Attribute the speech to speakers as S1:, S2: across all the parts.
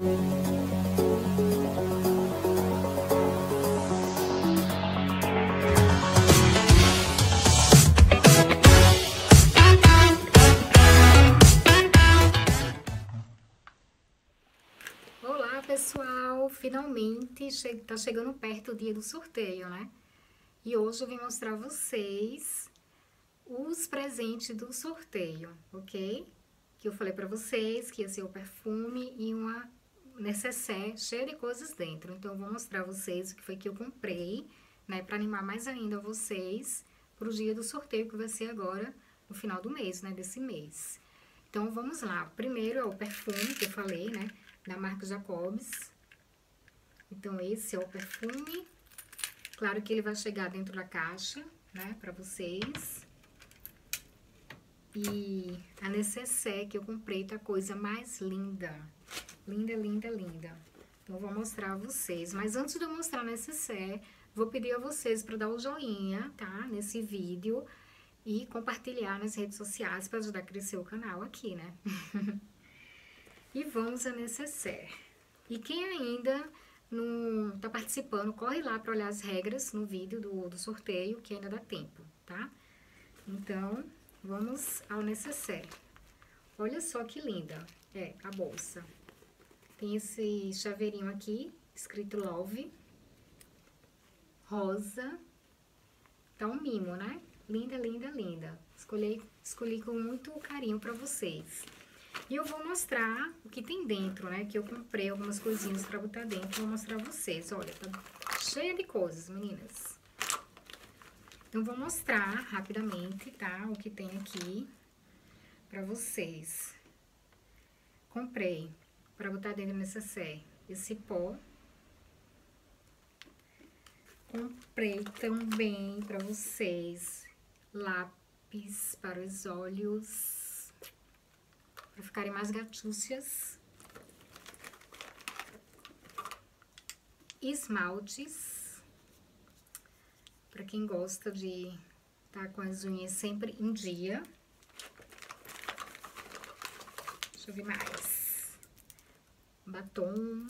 S1: Olá pessoal, finalmente che tá chegando perto o dia do sorteio, né? E hoje eu vim mostrar a vocês os presentes do sorteio, ok? Que eu falei pra vocês que ia ser o perfume e uma necessaire cheia de coisas dentro. Então, eu vou mostrar vocês o que foi que eu comprei, né? Pra animar mais ainda vocês pro dia do sorteio que vai ser agora no final do mês, né? Desse mês. Então, vamos lá. Primeiro é o perfume que eu falei, né? Da marca Jacobs. Então, esse é o perfume. Claro que ele vai chegar dentro da caixa, né? Pra vocês. E a necessaire que eu comprei tá a coisa mais linda. Linda, linda, linda. Então, vou mostrar a vocês. Mas antes de eu mostrar a necessaire, vou pedir a vocês para dar o joinha, tá? Nesse vídeo. E compartilhar nas redes sociais para ajudar a crescer o canal aqui, né? e vamos a necessaire. E quem ainda não tá participando, corre lá para olhar as regras no vídeo do, do sorteio, que ainda dá tempo, tá? Então, Vamos ao necessaire. Olha só que linda é a bolsa. Tem esse chaveirinho aqui, escrito Love. Rosa. Tá um mimo, né? Linda, linda, linda. Escolhi, escolhi com muito carinho pra vocês. E eu vou mostrar o que tem dentro, né? Que eu comprei algumas coisinhas pra botar dentro. Vou mostrar a vocês. Olha, tá cheia de coisas, meninas. Então, vou mostrar rapidamente, tá? O que tem aqui pra vocês. Comprei pra botar dentro do necessaire esse pó. Comprei também pra vocês lápis para os olhos, pra ficarem mais gatúcias. Esmaltes para quem gosta de estar tá com as unhas sempre em dia. Deixa eu ver mais. Batom.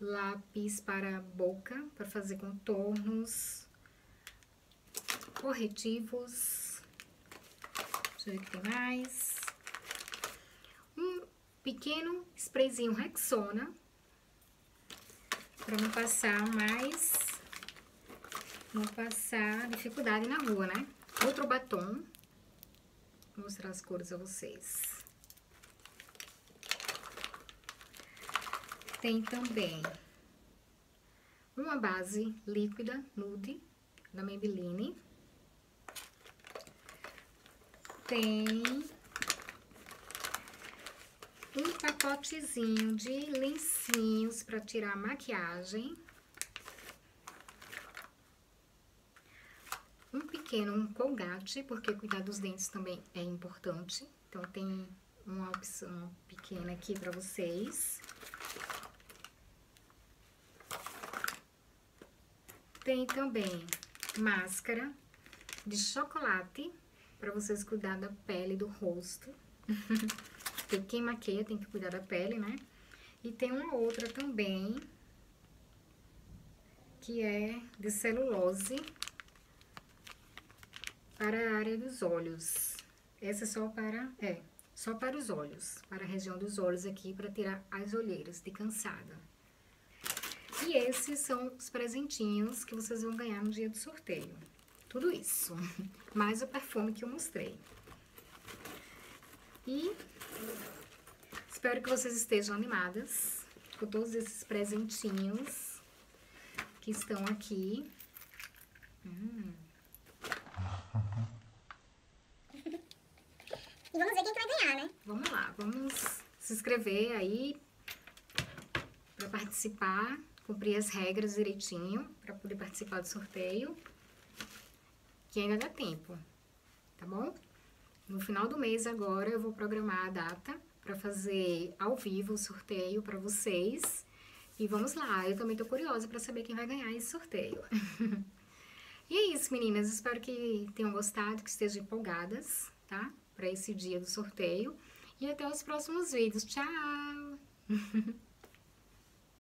S1: Lápis para boca, para fazer contornos. Corretivos. Deixa eu ver o que tem mais. Um pequeno sprayzinho Rexona. Para não passar mais não passar dificuldade na rua, né? Outro batom. Vou mostrar as cores a vocês. Tem também uma base líquida nude da Maybelline. Tem um pacotezinho de lencinhos para tirar maquiagem. pequeno um colgate, porque cuidar dos dentes também é importante. Então, tem uma opção pequena aqui pra vocês. Tem também máscara de chocolate, pra vocês cuidar da pele do rosto. Porque quem maqueia tem que cuidar da pele, né? E tem uma outra também, que é de celulose, para a área dos olhos. Essa é só para, é, só para os olhos, para a região dos olhos aqui, para tirar as olheiras de cansada. E esses são os presentinhos que vocês vão ganhar no dia do sorteio. Tudo isso, mais o perfume que eu mostrei. E espero que vocês estejam animadas com todos esses presentinhos que estão aqui. Hum.
S2: E vamos ver quem que vai ganhar, né?
S1: Vamos lá, vamos se inscrever aí para participar, cumprir as regras direitinho para poder participar do sorteio. Que ainda dá tempo, tá bom? No final do mês agora eu vou programar a data para fazer ao vivo o sorteio para vocês. E vamos lá, eu também tô curiosa para saber quem vai ganhar esse sorteio. e é isso, meninas. Espero que tenham gostado, que estejam empolgadas, tá? para esse dia do sorteio. E até os próximos vídeos. Tchau!